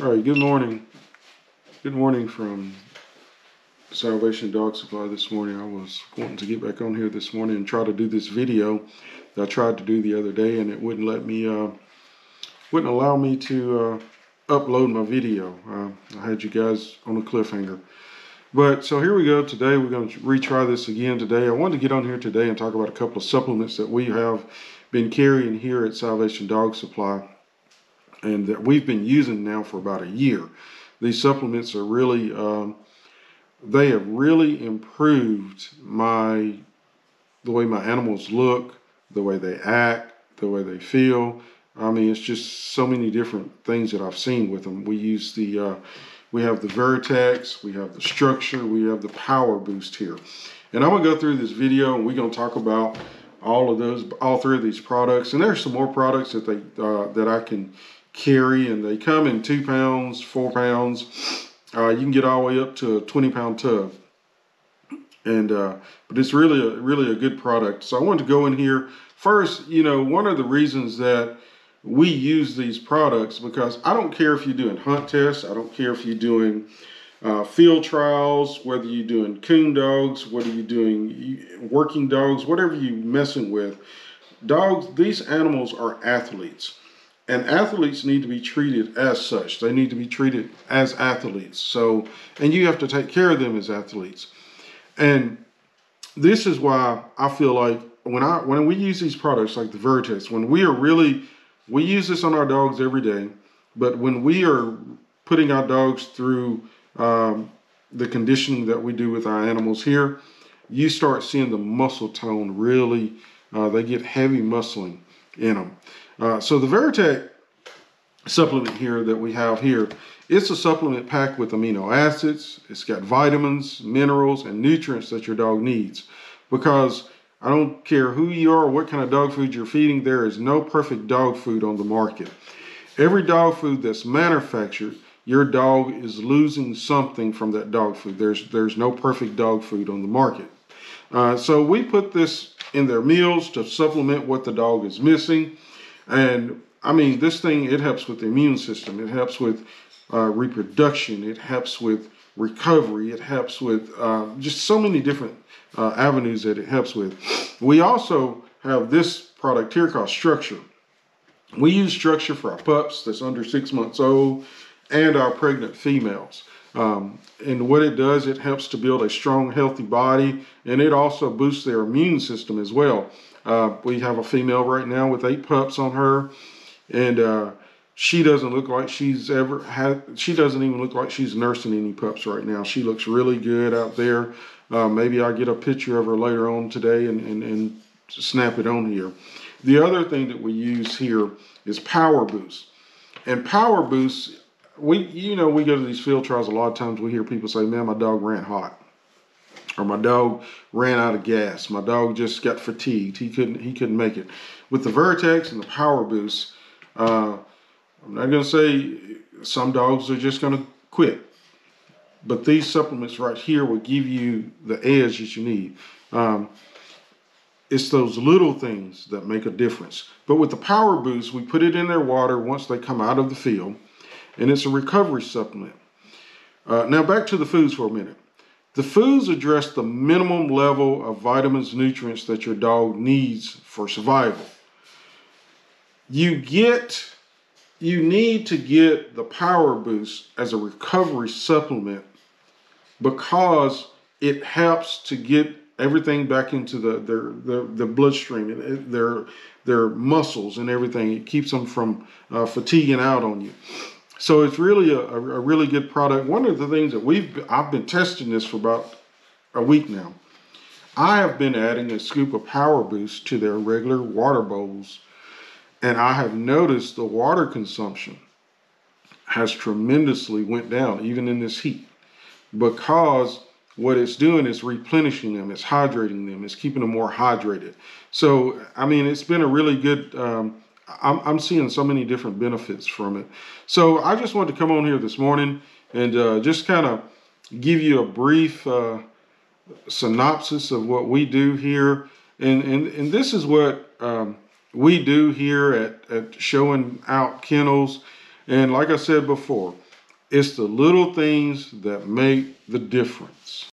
All right, good morning. Good morning from Salvation Dog Supply this morning. I was wanting to get back on here this morning and try to do this video that I tried to do the other day and it wouldn't let me, uh, wouldn't allow me to uh, upload my video. Uh, I had you guys on a cliffhanger. But so here we go. Today we're going to retry this again today. I wanted to get on here today and talk about a couple of supplements that we have been carrying here at Salvation Dog Supply and that we've been using now for about a year. These supplements are really, um, they have really improved my, the way my animals look, the way they act, the way they feel. I mean, it's just so many different things that I've seen with them. We use the, uh, we have the Veritex, we have the structure, we have the power boost here. And I'm gonna go through this video and we're gonna talk about all of those, all three of these products. And there's some more products that they, uh, that I can carry, and they come in two pounds, four pounds. Uh, you can get all the way up to a 20 pound tub. And uh, but it's really a really a good product. So I wanted to go in here first. You know, one of the reasons that we use these products because I don't care if you're doing hunt tests. I don't care if you're doing uh, field trials, whether you're doing coon dogs, whether you're doing working dogs, whatever you're messing with. Dogs, these animals are athletes. And athletes need to be treated as such. They need to be treated as athletes. So, and you have to take care of them as athletes. And this is why I feel like when I when we use these products like the Veritex, when we are really we use this on our dogs every day, but when we are putting our dogs through um, the conditioning that we do with our animals here, you start seeing the muscle tone really. Uh, they get heavy muscling in them. Uh, so the Veritech supplement here that we have here, it's a supplement packed with amino acids. It's got vitamins, minerals, and nutrients that your dog needs. Because I don't care who you are what kind of dog food you're feeding, there is no perfect dog food on the market. Every dog food that's manufactured, your dog is losing something from that dog food. There's, there's no perfect dog food on the market. Uh, so we put this in their meals to supplement what the dog is missing. And I mean, this thing, it helps with the immune system. It helps with uh, reproduction. It helps with recovery. It helps with uh, just so many different uh, avenues that it helps with. We also have this product here called Structure. We use Structure for our pups that's under six months old and our pregnant females. Um, and what it does, it helps to build a strong, healthy body, and it also boosts their immune system as well. Uh, we have a female right now with eight pups on her, and uh, she doesn't look like she's ever had. She doesn't even look like she's nursing any pups right now. She looks really good out there. Uh, maybe I'll get a picture of her later on today and, and, and snap it on here. The other thing that we use here is Power Boost. And Power Boost, we you know we go to these field trials a lot of times we hear people say, "Man, my dog ran hot." or my dog ran out of gas. My dog just got fatigued. He couldn't he couldn't make it. With the vertex and the Power Boost, uh, I'm not going to say some dogs are just going to quit, but these supplements right here will give you the edge that you need. Um, it's those little things that make a difference. But with the Power Boost, we put it in their water once they come out of the field, and it's a recovery supplement. Uh, now back to the foods for a minute. The foods address the minimum level of vitamins, nutrients that your dog needs for survival. You get, you need to get the Power Boost as a recovery supplement because it helps to get everything back into the their the, the bloodstream and their their muscles and everything. It keeps them from uh, fatiguing out on you. So it's really a, a, really good product. One of the things that we've I've been testing this for about a week now. I have been adding a scoop of Power Boost to their regular water bowls, and I have noticed the water consumption has tremendously went down even in this heat because what it's doing is replenishing them, it's hydrating them, it's keeping them more hydrated. So, I mean, it's been a really good um, I'm, I'm seeing so many different benefits from it. So I just wanted to come on here this morning and uh, just kind of give you a brief uh, synopsis of what we do here. And, and, and this is what um, we do here at, at Sho-N-Out Kennels. And like I said before, it's the little things that make the difference.